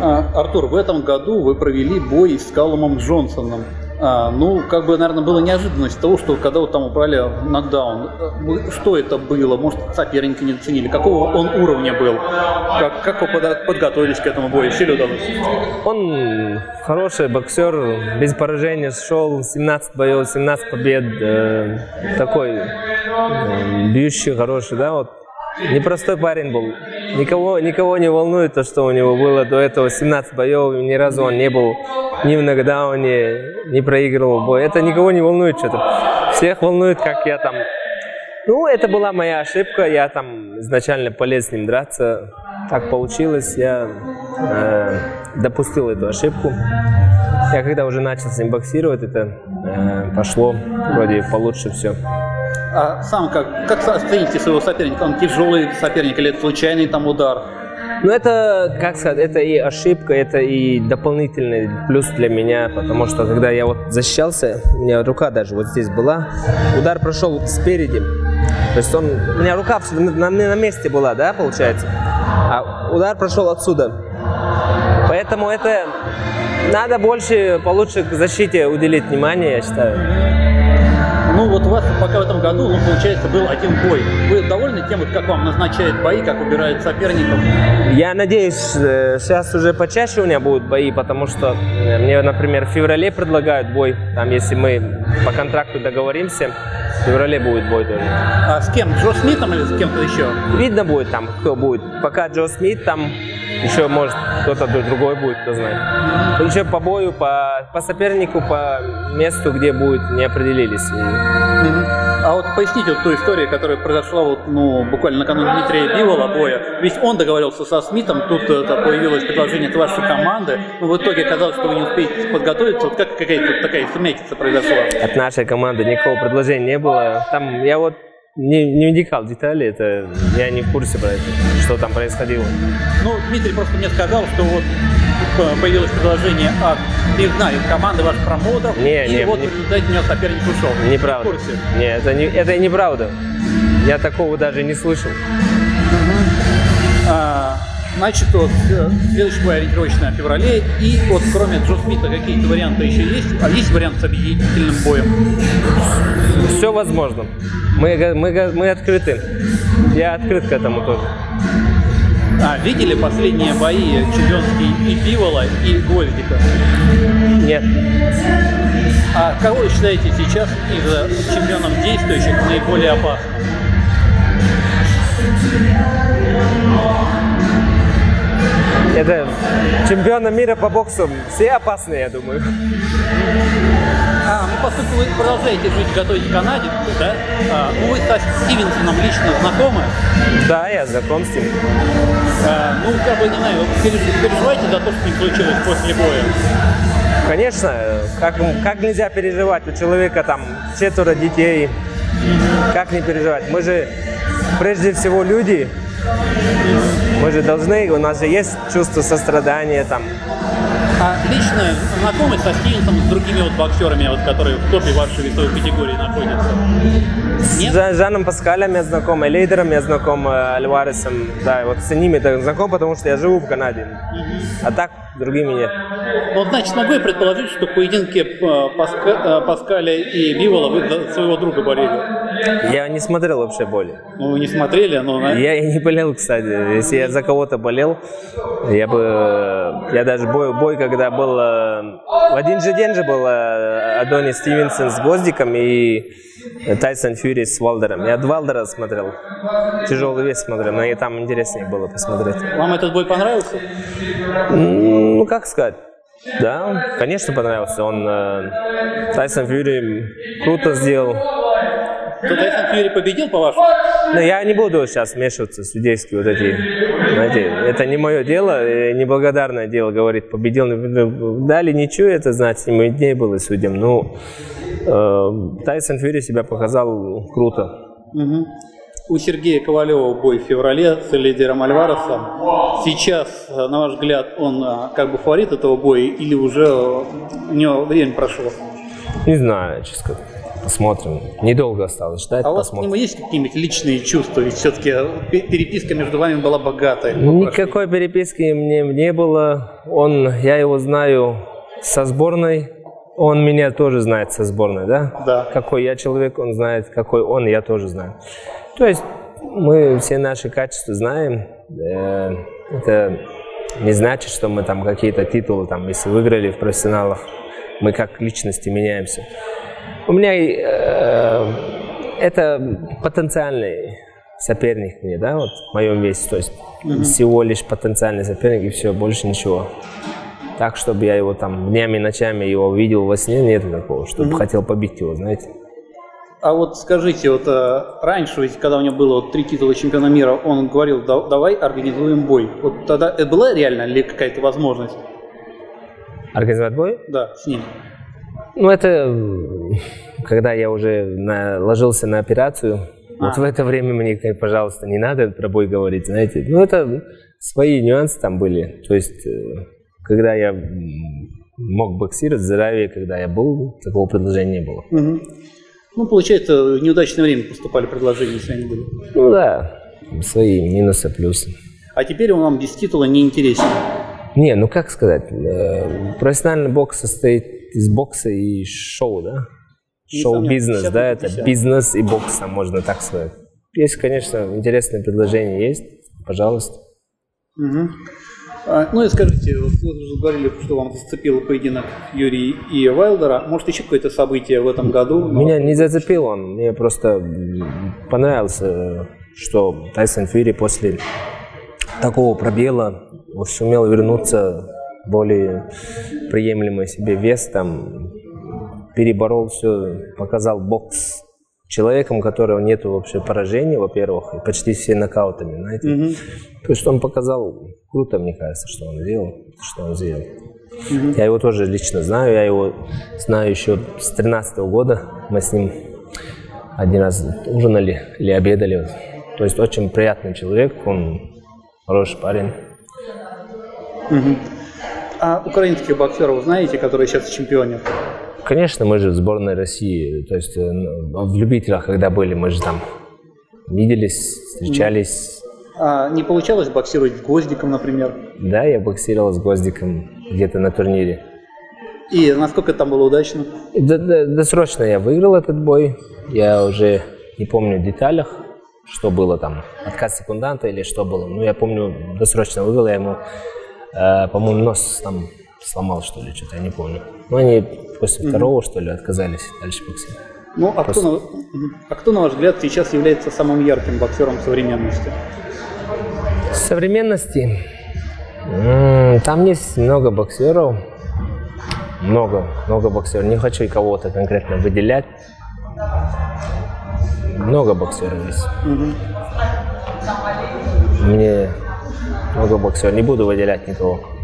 А, Артур, в этом году вы провели бой с Калумом Джонсоном. А, ну, как бы, наверное, была неожиданность того, что когда вот там убрали нокдаун, э, что это было? Может, соперника не оценили? Какого он уровня был? Как, как вы подготовились к этому бою? Все ли удалось? Он хороший боксер, без поражения шел, 17 боев, 17 побед. Э, такой э, бьющий, хороший, да, вот Непростой парень был. Никого, никого не волнует то, что у него было до этого 17 боев. Ни разу он не был ни в нокдауне, не проигрывал бой. Это никого не волнует что-то. Всех волнует, как я там... Ну, это была моя ошибка. Я там изначально полез с ним драться. Так получилось. Я э, допустил эту ошибку. Я когда уже начал с ним боксировать, это э, пошло вроде получше все. А сам как, как оцените своего соперника? Он тяжелый соперник или это случайный там удар? Ну, это, как сказать, это и ошибка, это и дополнительный плюс для меня, потому что, когда я вот защищался, у меня рука даже вот здесь была, удар прошел спереди, то есть он, у меня рука на, на месте была, да, получается, а удар прошел отсюда. Поэтому это надо больше, получше к защите уделить внимание, я считаю. Ну вот у вас пока в этом году, ну получается, был один бой. Вы довольны тем, вот как вам назначают бои, как убирают соперников? Я надеюсь, сейчас уже почаще у меня будут бои, потому что э, мне, например, в феврале предлагают бой. Там, если мы по контракту договоримся, в феврале будет бой тоже. А с кем? Джо Смитом или с кем-то еще? Видно будет там, кто будет. Пока Джо Смит там еще, может, кто-то другой будет, кто знает. Еще по бою, по, по сопернику, по месту, где будет, не определились. А вот поясните вот ту историю, которая произошла вот, ну, буквально накануне Дмитрия Бивола боя. Ведь он договорился со Смитом, тут это появилось предложение от вашей команды, но в итоге оказалось, что вы не успеете подготовиться. Вот как какая-то такая сумятица произошла? От нашей команды никакого предложения не было. Там я вот не, не вникал в детали, это я не в курсе про это, что там происходило. Ну, Дмитрий просто мне сказал, что вот появилось предложение от, не знаю, команды ваш промоутер, не, и не, вот не, в результате у него соперник ушел. Неправда. В курсе? Нет, это, не, это неправда. Я такого даже не слышал. Угу. А, значит, вот э, следующий бой ориентировочно в феврале. И вот кроме Джо Смита какие-то варианты еще есть? А есть вариант с объединительным боем? Все возможно. Мы, мы, мы открыты. Я открыт к этому тоже. А, видели последние бои чемпионские и Пивола, и Гвоздика? Нет. А кого вы считаете сейчас из чемпионов действующих наиболее опасным? Это чемпионы мира по боксу. Все опасные, я думаю. А, ну поскольку вы продолжаете жить, готовить в Канаде, да? А, ну вы со Стивенсоном лично знакомы? Да, я знаком с ним. А, ну, как бы, не знаю, переживаете за то, что не случилось после боя? Конечно, как, как нельзя переживать? У человека там четверо детей. Как не переживать? Мы же прежде всего люди, мы же должны, у нас же есть чувство сострадания там. А лично знакомы со Стивенсом, с другими вот боксерами, вот, которые в топе вашей весовой категории находятся? Нет? С Жаном Паскалем я знаком, Лейдером я знаком, э, Альваресом, да, вот с ними я знаком, потому что я живу в Канаде. А так другими нет. Ну, значит, могу я предположить, что в поединке э, Паска, э, Паскаля и Бивола вы за своего друга болели? Я не смотрел вообще боли. Ну, вы не смотрели, но... Я и не болел, кстати. Если я за кого-то болел, я бы... Я даже бой, бой когда был... В один же день же был Адони Стивенсон с Гвоздиком и Тайсон Фьюри с Валдером. Я два Валдера смотрел. Тяжелый вес смотрел, но и там интереснее было посмотреть. Вам этот бой понравился? Ну, как сказать. Да, конечно, понравился. Он э, Тайсон Фьюри круто сделал. То Тайсон Фьюри победил, по-вашему? Ну, я не буду сейчас вмешиваться в судейские вот эти, знаете, это не мое дело, неблагодарное дело, говорит, победил, дали ничего, это значит, ему дней было судьям. Ну, э, Тайсон Фьюри себя показал круто. Угу. У Сергея Ковалева бой в феврале с лидером Альваресом. Сейчас, на ваш взгляд, он э, как бы фаворит этого боя или уже у него время прошло? Не знаю, честно сказать. Посмотрим. Недолго осталось ждать, А у вас к посмотрим. нему есть какие-нибудь личные чувства? Ведь все-таки переписка между вами была богатая. Никакой переписки мне не было. Он, я его знаю со сборной. Он меня тоже знает со сборной, да? Да. Какой я человек, он знает, какой он, я тоже знаю. То есть мы все наши качества знаем. Э, Это не значит, что мы там какие-то титулы, там, если выиграли в профессионалах, мы как личности меняемся. У меня э, это потенциальный соперник мне, да, вот в моем весе. То есть всего лишь потенциальный соперник и все, больше ничего. Так, чтобы я его там днями, ночами его видел во сне, нет такого, чтобы хотел побить его, знаете. А вот скажите, вот э, раньше, ведь, когда у него было вот три титула чемпиона мира, он говорил, «Да- давай организуем бой. Вот тогда это была реально ли какая-то возможность? Организовать бой? Да, с ним. Ну, это когда я уже на- ложился на операцию. Вот А. в это время мне, как, пожалуйста, не надо про бой говорить, знаете. Ну, это свои нюансы там были. То есть, э, когда я мог боксировать, здоровье, когда я был, такого предложения не было. Мгм. Ну, получается, в неудачное время поступали предложения, они были. Ну да, свои минусы, плюсы. А теперь он вам без титула не интересен. Не, ну как сказать, э, профессиональный бокс состоит из бокса и шоу, да? Шоу-бизнес, 50 да, это 50. бизнес и бокс, там можно так сказать. Если, конечно, интересные предложения есть, пожалуйста. Мгм. А, ну и скажите, вот вы уже говорили, что вам зацепил поединок Юрия и Вайлдера. Может, еще какое-то событие в этом году? Но- Меня не зацепил он, мне просто понравился, что Тайсон Фьюри после такого пробела сумел вернуться более приемлемый себе вес, там, переборол все, показал бокс человеком, у которого нет вообще поражений, во-первых, и почти все нокаутами, знаете. Мгм. То есть он показал круто, мне кажется, что он сделал, что он сделал. Я его тоже лично знаю, я его знаю еще с 13 года. Мы с ним один раз ужинали или обедали. То есть очень приятный человек, он хороший парень. Мгм. А украинских боксеров знаете, которые сейчас в чемпионе? Конечно, мы же в сборной России, то есть э, ну, в любителях, когда были, мы же там виделись, встречались. А не получалось боксировать с Гвоздиком, например? Да, я боксировал с Гвоздиком где-то на турнире. И насколько там было удачно? И д- д- Досрочно я выиграл этот бой. Я уже не помню в деталях, что было там, отказ секунданта или что было. Но я помню, досрочно выиграл, я ему, э, по-моему, нос там сломал, что ли, что-то, я не помню. Но они после второго, что ли, отказались дальше боксировать. Ну, а кто, на, а кто, на ваш взгляд, сейчас является самым ярким боксером современности? Современности там есть много боксеров, много, много боксеров. Не хочу кого-то конкретно выделять. Много боксеров есть. Мгм. Мне много боксеров. Не буду выделять никого.